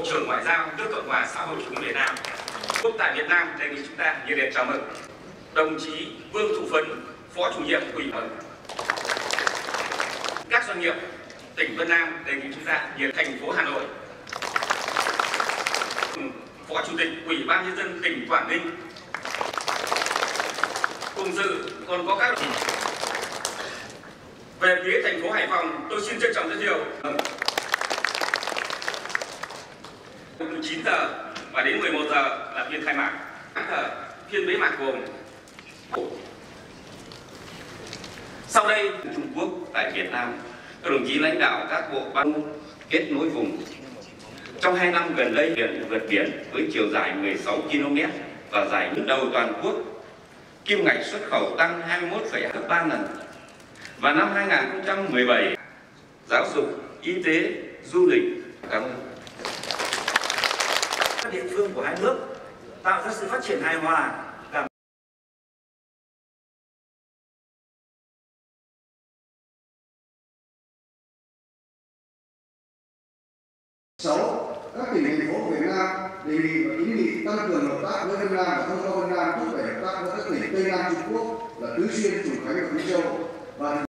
Bộ trưởng Ngoại giao nước Cộng hòa xã hội chủ nghĩa Việt Nam. Quốc tại Việt Nam đề nghị chúng ta nhiệt liệt chào mừng đồng chí Vương Thụ Phấn, Phó chủ nhiệm Ủy ban. Các doanh nghiệp tỉnh Vân Nam đề nghị chúng ta nhiệt thành phố Hà Nội. Phó Chủ tịch Ủy ban nhân dân tỉnh Quảng Ninh. Cùng dự còn có các về phía thành phố Hải Phòng, tôi xin trân trọng giới thiệu 9 giờ và đến 11 giờ là phiên khai mạc. Phiên bế mạc gồm sau đây Trung Quốc tại Việt Nam các đồng chí lãnh đạo các bộ ban kết nối vùng. Trong hai năm gần đây biển vượt biển với chiều dài 16 km và dài nhất đầu toàn quốc kim ngạch xuất khẩu tăng 21,3 lần. Và năm 2017 giáo dục y tế du lịch cảm ơn các địa phương của hai nước tạo ra sự phát triển hài hòa sáu các tỉnh thành phố của Việt Nam đề nghị và kiến nghị tăng cường hợp tác với Vân Nam và thông qua Vân Nam thúc đẩy hợp tác với các tỉnh Tây Nam Trung Quốc là Tứ Xuyên, Trùng Khánh và Quý Châu. Và